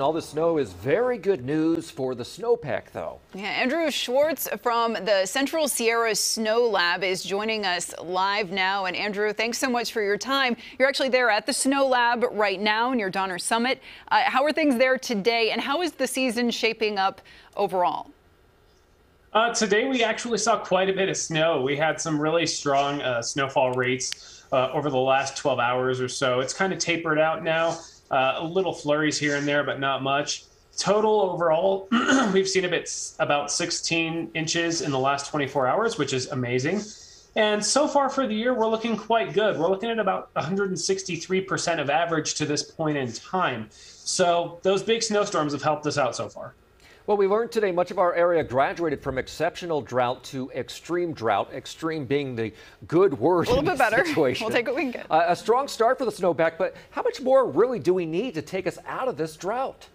All the snow is very good news for the snowpack, though. Yeah, Andrew Schwartz from the Central Sierra Snow Lab is joining us live now. And Andrew, thanks so much for your time. You're actually there at the Snow Lab right now near Donner Summit. Uh, how are things there today, and how is the season shaping up overall? Uh, today, we actually saw quite a bit of snow. We had some really strong uh, snowfall rates uh, over the last 12 hours or so. It's kind of tapered out now. Uh, little flurries here and there, but not much. Total overall, we've seen a bit about 16 inches in the last 24 hours, which is amazing. And so far for the year, we're looking quite good. We're looking at about 163% of average to this point in time. So those big snowstorms have helped us out so far. Well, we learned today much of our area graduated from exceptional drought to extreme drought, extreme being the good word. A little bit better. Situation. We'll take what we can get. Uh, a strong start for the snowpack, but how much more really do we need to take us out of this drought?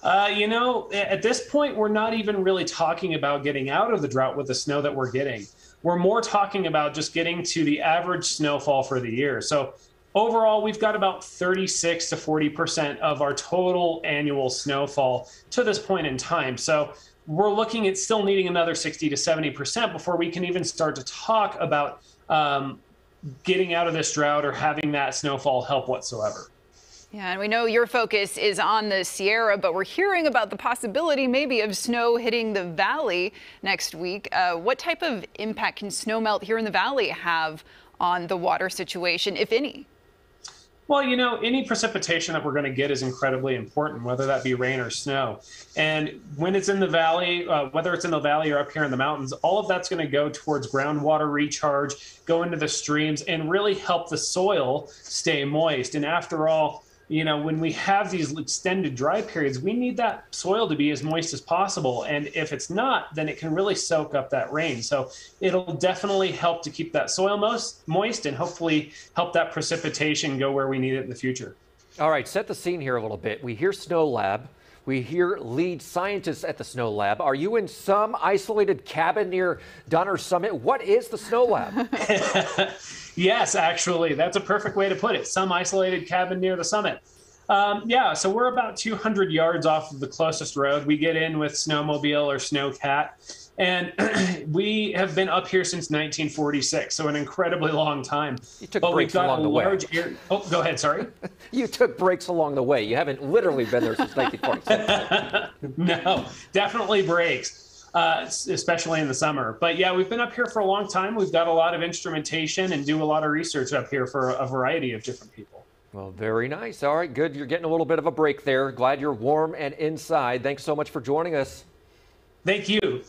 Uh, you know, at this point, we're not even really talking about getting out of the drought with the snow that we're getting. We're more talking about just getting to the average snowfall for the year. So Overall, we've got about 36 to 40% of our total annual snowfall to this point in time. So we're looking at still needing another 60 to 70% before we can even start to talk about um, getting out of this drought or having that snowfall help whatsoever. Yeah, and we know your focus is on the Sierra, but we're hearing about the possibility maybe of snow hitting the valley next week. Uh, what type of impact can snowmelt here in the valley have on the water situation, if any? Well, you know, any precipitation that we're going to get is incredibly important, whether that be rain or snow. And when it's in the valley, uh, whether it's in the valley or up here in the mountains, all of that's going to go towards groundwater recharge, go into the streams, and really help the soil stay moist. And after all, you know, when we have these extended dry periods, we need that soil to be as moist as possible. And if it's not, then it can really soak up that rain. So it'll definitely help to keep that soil most moist and hopefully help that precipitation go where we need it in the future. All right, set the scene here a little bit. We hear Snow Lab. We hear lead scientists at the Snow Lab. Are you in some isolated cabin near Donner Summit? What is the Snow Lab? yes, actually, that's a perfect way to put it. Some isolated cabin near the summit. Um, yeah, so we're about 200 yards off of the closest road. We get in with snowmobile or snowcat and we have been up here since 1946, so an incredibly long time. You took but breaks along the way. Area. Oh, go ahead. Sorry. you took breaks along the way. You haven't literally been there since 1946. no, definitely breaks. Uh, especially in the summer. But yeah, we've been up here for a long time. We've got a lot of instrumentation and do a lot of research up here for a variety of different people. Well, very nice. All right, good. You're getting a little bit of a break there. Glad you're warm and inside. Thanks so much for joining us. Thank you.